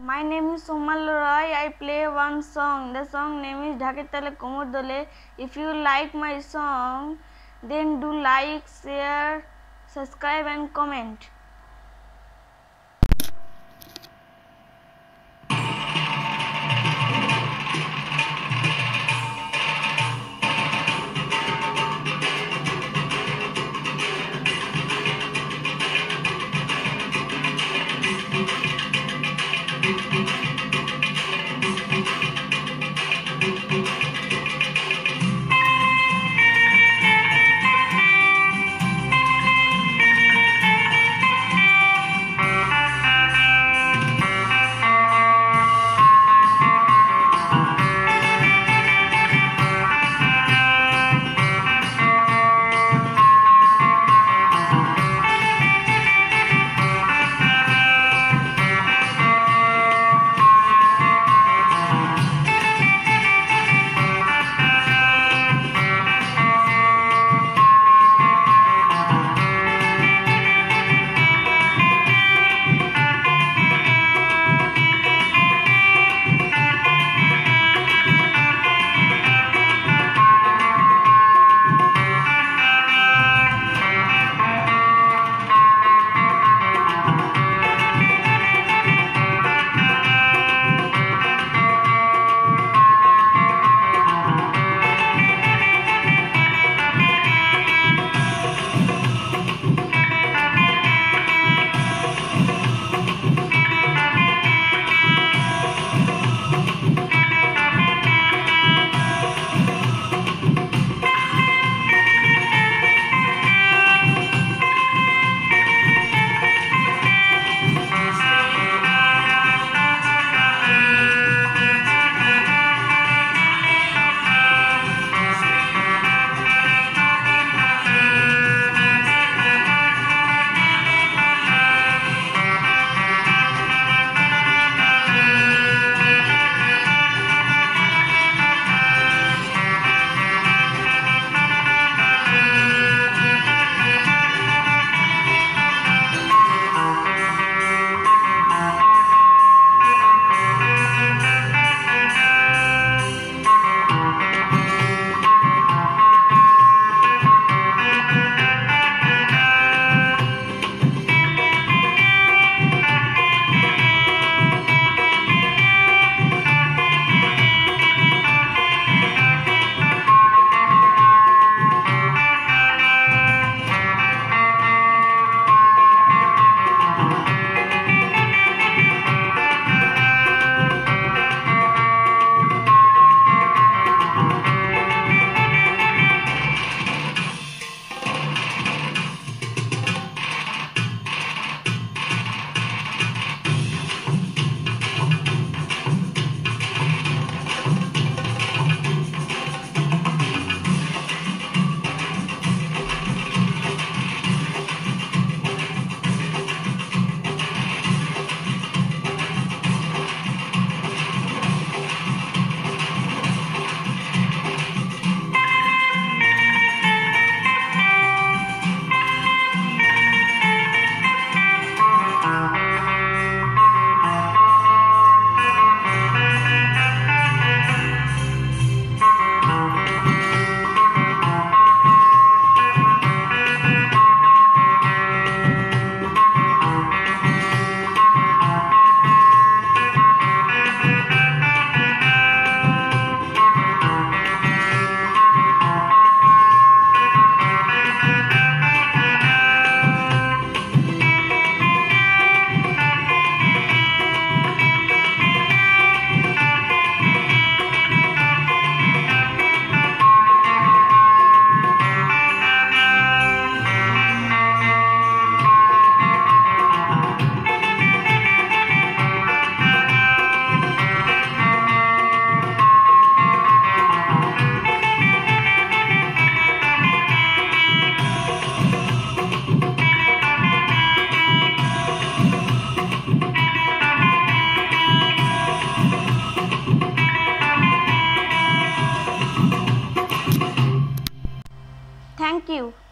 My name is Somal Roy. I play one song. The song name is Dhake Tale Komor Dole. If you like my song, then do like, share, subscribe and comment. Brasil.